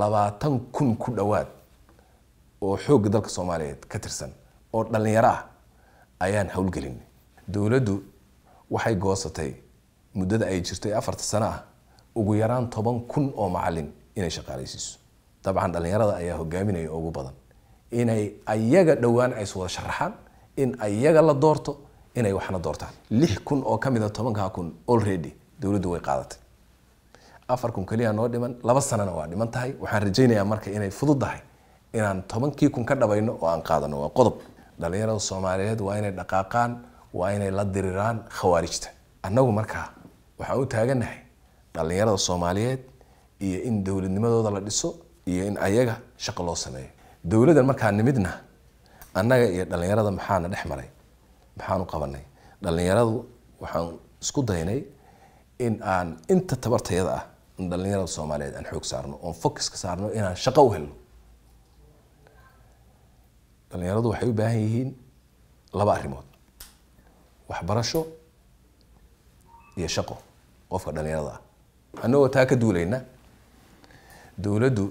labaatan kun ku dhowaad oo xoogga dalka soomaaliyeed ka tirsan oo dhallinyaro ah ayaan howlgelinay dowladdu waxay goosatay muddada ay jirtay afarta sano ah ugu yaraan toban kun oo macalin inay shaqaalaysiiso. Dabcan dhallinyarada ayaa hogaaminaya ugu badan inay ayaga dhowaan ay wada sharaxaan in ayaga la doorto inay waxna doortaan. Lix kun oo ka a tobankaa kun already dowladdu way qaadatay afar kun keliya noo dhiman laba sanana waa dhiman tahay. Waxaan rajaynayaa marka inay fududdahay inaan tobankii kun ka dhabayno oo aan qaadano. Waa qodob. Dhallinyarada soomaaliyeed waa inay dhaqaaqaan waa inay la diriraan khawaarijta. Annagu markaa waxaan u taaganahay dhallinyarada soomaaliyeed iyo in dowladnimadooda la dhiso iyo in ayaga shaqo loo sameeyo. Dowladdan markaa nimidna annaga iyo dhallinyarada maxaana dhex maray maxaanu qabanay dhallinyaradu waxaan isku daynay in aan inta tabartayada ah in dhallinyarada soomaaliyeed aan xoog saarno oon focus ka saarno inaan shaqo u helno dhallinyaradu waxay u baahan yihiin laba arrimood. Waxbarasho iyo shaqo qofka dhallinyarada ah. Annagoo taa ka duulayna dowladdu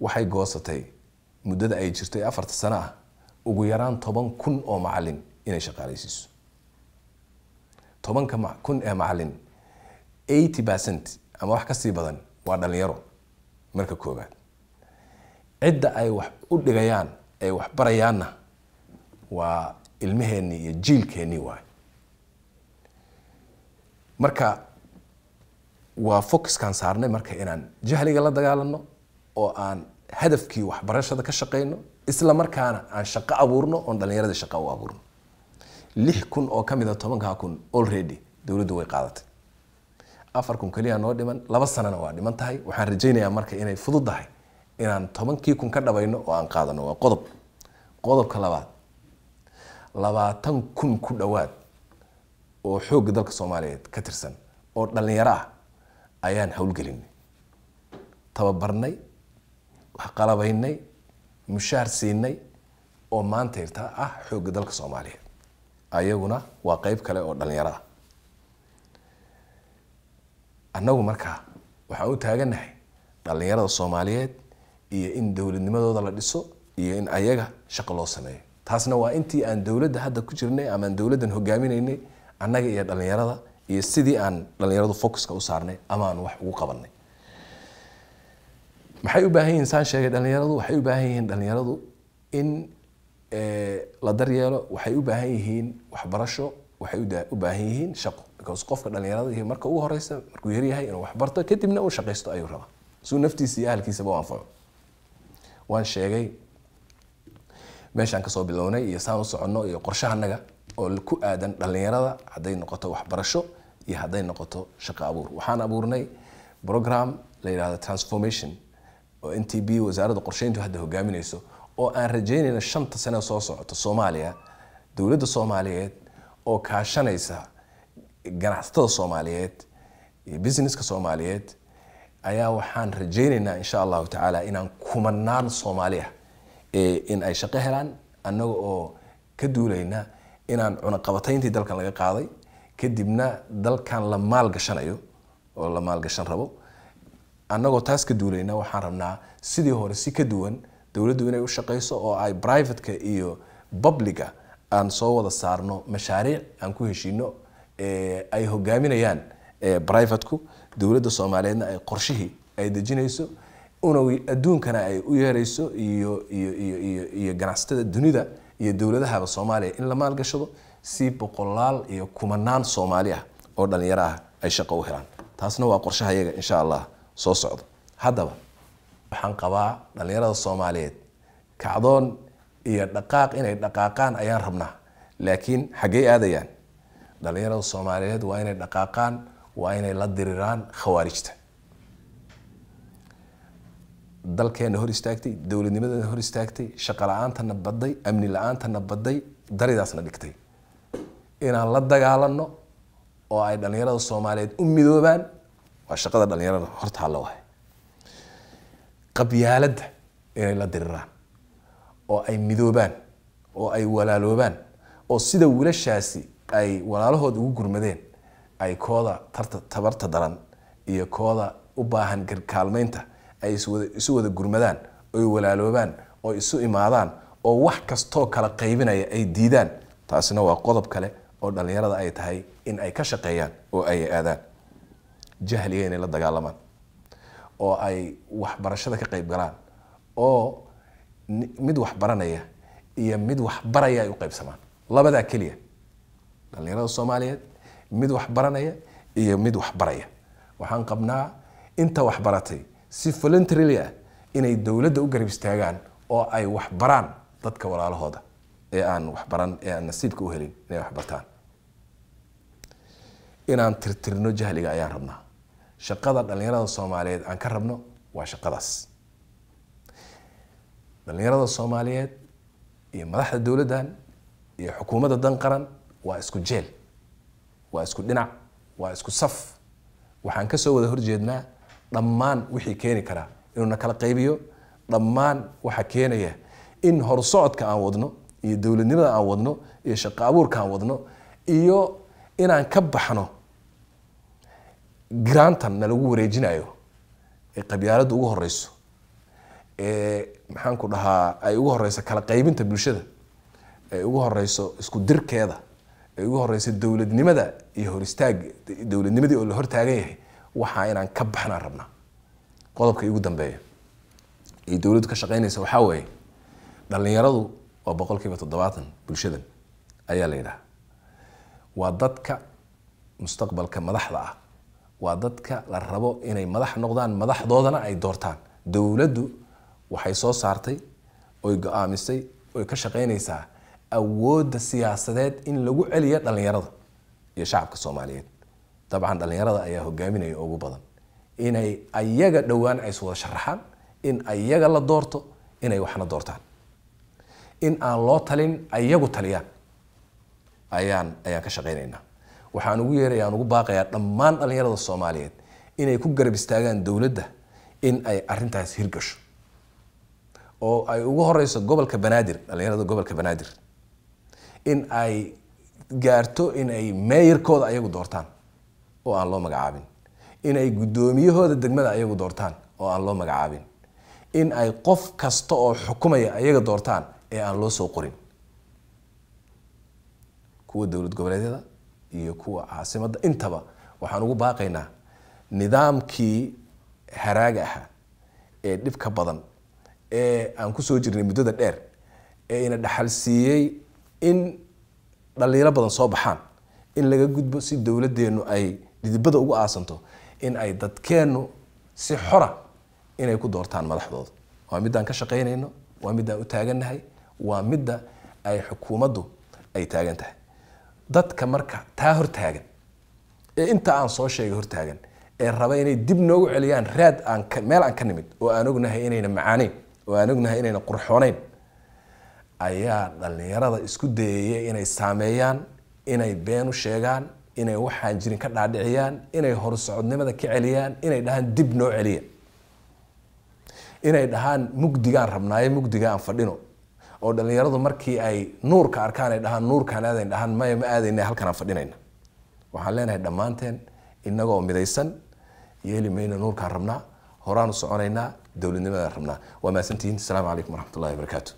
waxay goosatay muddada ay jirtay afarta sano ah ugu yaraan toban kun oo macalin inay shaqaalaysiiso. Tobanka kun ee macalin eighty percent ama wax ka sii badan waa dhallinyaro. Marka koobaad cidda ay wax u dhigayaan ay wax barayaanna waa ilmaheennii iyo jiilkeennii waay marka waa focuskaan saarnay marka inaan jahliga la dagaalano oo aan hadafkii waxbarashada ka shaqeyno isla markaana aan shaqo abuurno oon dhallinyaradii shaqo u abuurno. Lix kun oo ka mid a tobankaa kun already dowladdu way qaadatay afar kun keliya noo dhiman laba sanana waa dhiman tahay. Waxaan rajaynayaa marka inay fududdahay inaan tobankii kun ka dhabayno oo aan qaadano waa qodob. Qodobka labaad labaatan kun ku dhowaad oo xoogga dalka soomaaliyeed ka tirsan oo dhallinyaro ah ayaan howlgelinay tababarnay waxqalabaynay mushaar siinay oo maanta irtaa ah xoogga dalka soomaaliyeed. Ayaguna waa qeyb kale oo dhallinyaro ah annagu markaa waxaan u taaganahay dhallinyarada soomaaliyeed iyo in dowladnimadooda la dhiso iyo in ayaga shaqo loo sameeyo. Taasna waa intii aan dowladda hadda ku jirnay ama aan dowladdan hogaaminaynay annaga iyo dhallinyarada iyo sidii aan dhallinyaradu focuska u saarnay ama wax ugu qabanay maxay u baahan yihiin? Saan sheegay dhallinyaradu. Waxay u baahan yihiin dhallinyaradu in la daryeelo. Waxay u baahan yihiin waxbarasho. Waxay u baahan yihiin shaqo because qofka dhallinyarada marka ugu horeysa markuu yaryahay inuu waxbarto kadibna uu shaqaysto ayuu rabaa. Suu naftiisa iyo ahalkiisaba u anfaco waan sheegay meeshaan ka soo bilownay iyo saan u soconno iyo qorshahanaga oo ku aadan dhallinyarada hadday noqoto waxbarasho iyo hadday noqoto shaqo abuur. Waxaan abuurnay program la yidhahdo transformation oo n t b wasaaradda qorsheyntu hadda hogaaminayso oo aan rajeynayna shanta sane soo socota soomaaliya dowladda soomaaliyeed oo kaashanaysa ganacsatada soomaaliyeed iyo businesska soomaaliyeed ayaa waxaan rajeynaynaa insha allahu tacaala inaan kumanaan soomaaliya in ay shaqo helaan annaga oo ka duulayna inaan cunaqabatayntii dalkan laga qaaday kadibna dalkan la maalgashanayo oo la maalgashan rabo. Annagoo taas ka duulayna waxaan rabnaa sidii hore si ka duwan dowladdu inay u shaqayso oo ay privateka iyo publica aan soo wada saarno mashaariic aan ku heshiino ay hogaaminayaan privateku dowladda soomaaliyeedna ay qorshihii ay dejinayso una adduunkana ay u yeerayso iyo iyo ganacsatada dunida iyo dowladahaba soomaaliya in la maalgashado si boqolaal iyo kumanaan soomaali ah oo dhalinyaro ay shaqo u helaan. Taasna waa qorshaha yaga insha allah soo socdo haddaba waxaan qabaa dhalinyarada soomaaliyeed kacdoon iyo dhaqaaq inay dhaqaaqaan ayaan rabnaa laakiin xaggey aadayaan dhalinyarada soomaaliyeed waa inay dhaqaaqaan waa inay la diriraan khawaarijta. Dalkeena hor istaagtay dowladnimadana hor istaagtay shaqo la'aantana baday amni la'aantana baday daridaasna dhigtay. Inaan la dagaalano oo ay dhalinyarada soomaaliyeed u midoobaan waa shaqada dhalinyarada horta halla wahay. Qabyaaladda inay la diriraan oo ay midoobaan oo ay walaaloobaan oo sida wiilashaasi ay walaalahood ugu gurmadeen ay kooda tabarta daran iyo kooda u baahan garkaalmeynta ay isu wada gurmadaan oy walaaloobaan oo isu imaadaan oo wax kastoo kala qaybinaya ay diidaan. Taasina waa qodob kale oo dhallinyarada ay tahay in ay ka shaqeeyaan oo ay aadaan. Jahliga inay la dagaalamaan oo ay waxbarashada ka qayb galaan oo mid wax baranaya iyo mid wax baraya ay u qaybsamaan. Labadaa keliya dhallinyarada soomaaliyeed mid wax baranaya iyo mid wax baraya. Waxaan qabnaa inta wax baratay si voluntarily ah inay dowladda u garab istaagaan oo ay wax baraan dadka walaalahooda ee aan waxbaran ee aan nasiibka u helin inay wax bartaan. Inaan tirtirno jahliga ayaan rabnaa. Shaqada dhallinyarada soomaaliyeed aan ka rabno waa shaqadaas. Dhallinyarada soomaaliyeed iyo madaxda dowladdan iyo xukuumadda dan qaran waa isku jeel. Waa isku dhinac. Waa isku saf. Waxaan ka soo wada horjeednaa dhammaan wixii keeni karaa inuu na kala qaybiyo dhammaan waxa keenaya in horsocodka aan wadno iyo dowladnimada aan wadno iyo shaqo abuurka aan wadno iyo inaan ka baxno grantan na lagu wareejinayo ee qabyaaladda ugu horeyso ee maxaan ku dhahaa ay ugu horeyso kala qaybinta bulshada ay ugu horeyso isku dirkeeda ay ugu horeyso dowladnimada iyo hor istaag dowladnimadii oo la hortaagan yahay waxaa inaan ka baxnaan rabnaa. Qodobka igu dambeeya ay dowladdu ka shaqeynaysa waxaa weeye dhallinyaradu waa boqol kiiba toddobaatan bulshadan ayaa la yidhaha waa dadka mustaqbalka madaxda ah waa dadka la rabo inay madax noqdaan madaxdoodana ay doortaan. Dowladdu waxay soo saartay oy go'aamisay oy ka shaqeynaysaa awoodda siyaasadeed in lagu celiya dhallinyarada iyo shacabka soomaaliyeed. Dabcan dhallinyarada ayaa hogaaminaya ugu badan inay ayaga dhowaan ay iswada sharaxaan in ayaga la doorto inay waxna doortaan. In aan loo talin ayagu taliyaan. Ayaan ayaan ka shaqeynaynaa waxaan ugu yeeraya aan ugu baaqayaa dhammaan dhallinyarada soomaaliyeed inay ku garab istaagaan dowladda in ay arintaas hirgasho. Oo ay ugu horeyso gobolka banaadir dhallinyarada gobolka banaadir in ay gaarto in ay meeyarkooda ayagu doortaan oo aan loo magacaabin. In ay guddoomiyahooda degmada ayagu doortaan oo aan loo magacaabin. In ay qof kasta oo xukumaya ayaga doortaan ee aan loo soo qorin. Kuwa dowlad goboleedyada iyo kuwa caasimadda. Intaba waxaan ugu baaqaynaa nidaamkii haraaga ahaa ee dhibka badan ee aan ku soo jirnay muddada dheer ee ina dhaxal siiyey in dhaliilo badan soo baxaan in laga gudbo si dowladeennu ay dhidibada ugu aasanto in ay dadkeennu si xora inay ku doortaan madaxdooda. Waa midaan ka shaqaynayno waa midaan u taagannahay waa midda ay xukuumaddu ay taagan tahay. Dadka marka taa hortaagan ee inta aan soo sheegay hortaagan ee raba inay dib noogu celiyaan raad aan meel aan ka nimid oo aan ognahay inayna macaaneyn oo aan ognahay inayna qurxooneyn ayaa dhallinyarada isku dayaya inay saameeyaan inay been u sheegaan inay waxaan jirin ka dhaadhiciyaan inay horsocodnimada ka celiyaan inay dhahaan dib noo celiya. Inay dhahaan mugdigaan rabnaaye mugdiga aan fadhino. Oo dhallinyaradu markii ay nuurka arkaan ay dhahaan nuurkaan aadayn dhahaan maya ma aadayna halkan fadhinayna. Waxaan leenahay dhammaanteen innagoo midaysan yeeli mayna nuurkaan rabnaa horaanu soconaynaa dowladnimadaan rabnaa. Waa mahadsantihiin asalaamu calaykum waraxmat ullahi wabarakaatu